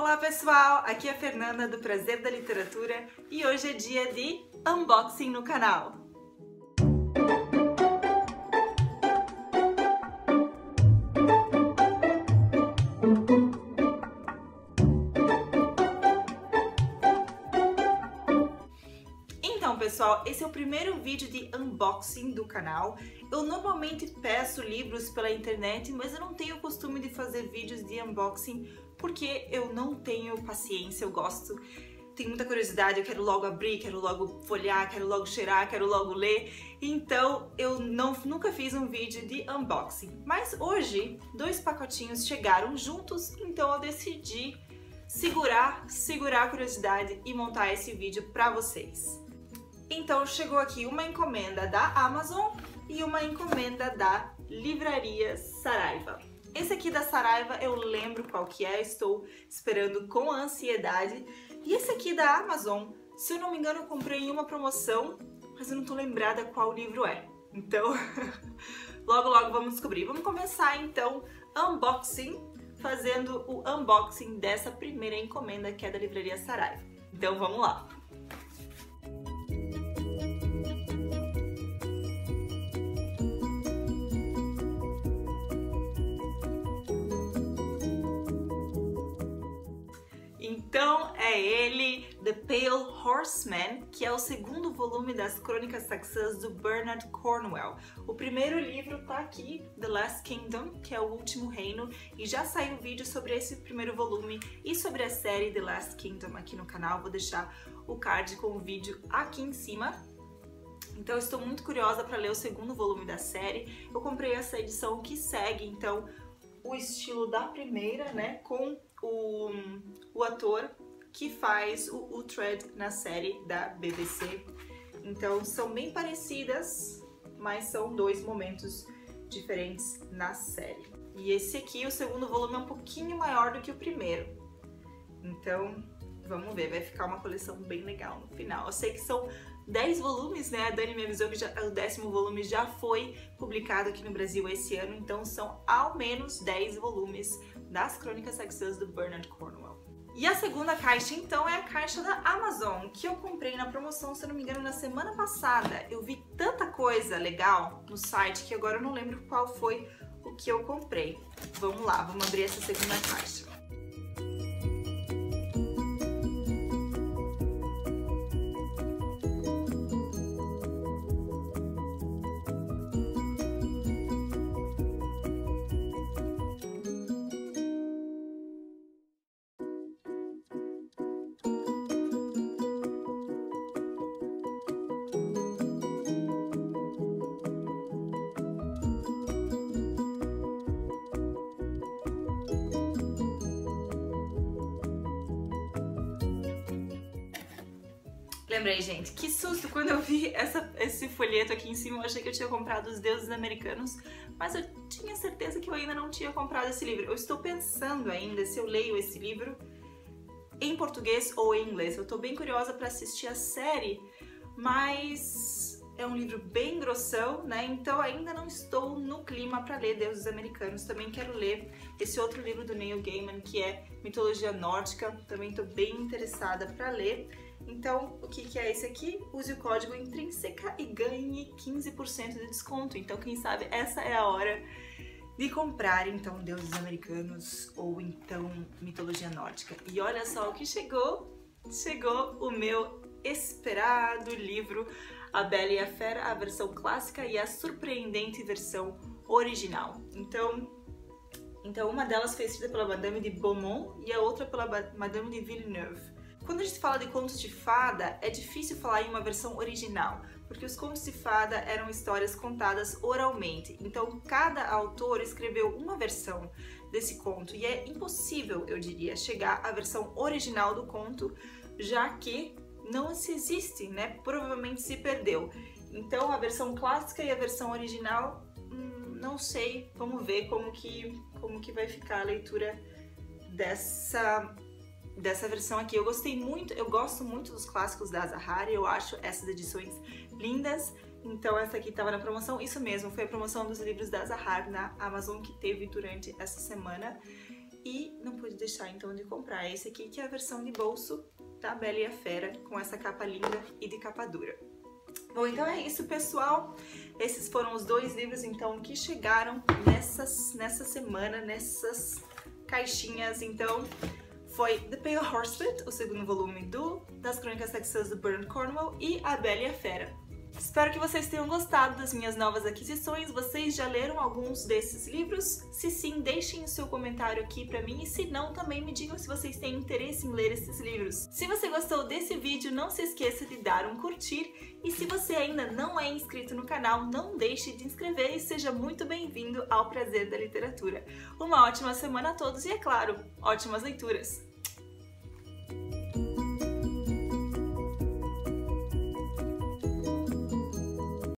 Olá pessoal, aqui é a Fernanda do Prazer da Literatura e hoje é dia de unboxing no canal. Então pessoal, esse é o primeiro vídeo de unboxing do canal. Eu normalmente peço livros pela internet, mas eu não tenho o costume de fazer vídeos de unboxing porque eu não tenho paciência, eu gosto, tenho muita curiosidade, eu quero logo abrir, quero logo folhear, quero logo cheirar, quero logo ler. Então eu não, nunca fiz um vídeo de unboxing. Mas hoje, dois pacotinhos chegaram juntos, então eu decidi segurar, segurar a curiosidade e montar esse vídeo para vocês. Então chegou aqui uma encomenda da Amazon e uma encomenda da Livraria Saraiva. Esse aqui da Saraiva eu lembro qual que é, estou esperando com ansiedade. E esse aqui da Amazon, se eu não me engano, eu comprei em uma promoção, mas eu não tô lembrada qual livro é. Então, logo logo vamos descobrir. Vamos começar então unboxing, fazendo o unboxing dessa primeira encomenda que é da Livraria Saraiva. Então vamos lá! Ele, The Pale Horseman, que é o segundo volume das Crônicas Saxãs do Bernard Cornwell. O primeiro livro tá aqui, The Last Kingdom, que é o último reino, e já saiu vídeo sobre esse primeiro volume e sobre a série The Last Kingdom aqui no canal. Vou deixar o card com o vídeo aqui em cima. Então estou muito curiosa para ler o segundo volume da série. Eu comprei essa edição que segue, então, o estilo da primeira, né, com o, o ator que faz o Uhtred na série da BBC. Então são bem parecidas, mas são dois momentos diferentes na série. E esse aqui, o segundo volume, é um pouquinho maior do que o primeiro. Então, vamos ver, vai ficar uma coleção bem legal no final. Eu sei que são 10 volumes, né? A Dani me avisou que já, o décimo volume já foi publicado aqui no Brasil esse ano, então são ao menos 10 volumes das Crônicas Saxãs do Bernard Cornwell. E a segunda caixa, então, é a caixa da Amazon, que eu comprei na promoção, se não me engano, na semana passada. Eu vi tanta coisa legal no site que agora eu não lembro qual foi o que eu comprei. Vamos lá, vamos abrir essa segunda caixa. Lembrei, gente, que susto quando eu vi essa, esse folheto aqui em cima, eu achei que eu tinha comprado Os Deuses Americanos, mas eu tinha certeza que eu ainda não tinha comprado esse livro. Eu estou pensando ainda se eu leio esse livro em português ou em inglês. Eu estou bem curiosa para assistir a série, mas é um livro bem grossão, né? Então ainda não estou no clima para ler Deuses Americanos. Também quero ler esse outro livro do Neil Gaiman, que é Mitologia Nórdica. Também estou bem interessada para ler. Então, o que, que é esse aqui? Use o código intrínseca e ganhe 15% de desconto. Então, quem sabe essa é a hora de comprar, então, deuses americanos ou então mitologia nórdica. E olha só o que chegou! Chegou o meu esperado livro A Bela e a Fera, a versão clássica e a surpreendente versão original. Então, então uma delas foi escrita pela Madame de Beaumont e a outra pela Madame de Villeneuve. Quando a gente fala de contos de fada, é difícil falar em uma versão original, porque os contos de fada eram histórias contadas oralmente. Então, cada autor escreveu uma versão desse conto e é impossível, eu diria, chegar à versão original do conto, já que não se existe, né? Provavelmente se perdeu. Então, a versão clássica e a versão original, hum, não sei. Vamos ver como que como que vai ficar a leitura dessa dessa versão aqui. Eu gostei muito, eu gosto muito dos clássicos da Zahari, eu acho essas edições lindas. Então essa aqui estava na promoção, isso mesmo, foi a promoção dos livros da Zahar na Amazon que teve durante essa semana. e não pude deixar então de comprar esse aqui, que é a versão de bolso da Bela e a Fera, com essa capa linda e de capa dura. Bom, então é isso, pessoal. Esses foram os dois livros, então, que chegaram nessas, nessa semana, nessas caixinhas. Então, foi The Pale Horsefoot, o segundo volume do das Crônicas Texas do Bernard Cornwell, e A Bela e a Fera. Espero que vocês tenham gostado das minhas novas aquisições. Vocês já leram alguns desses livros? Se sim, deixem o seu comentário aqui pra mim e se não, também me digam se vocês têm interesse em ler esses livros. Se você gostou desse vídeo, não se esqueça de dar um curtir e se você ainda não é inscrito no canal, não deixe de inscrever e seja muito bem-vindo ao Prazer da Literatura. Uma ótima semana a todos e, é claro, ótimas leituras!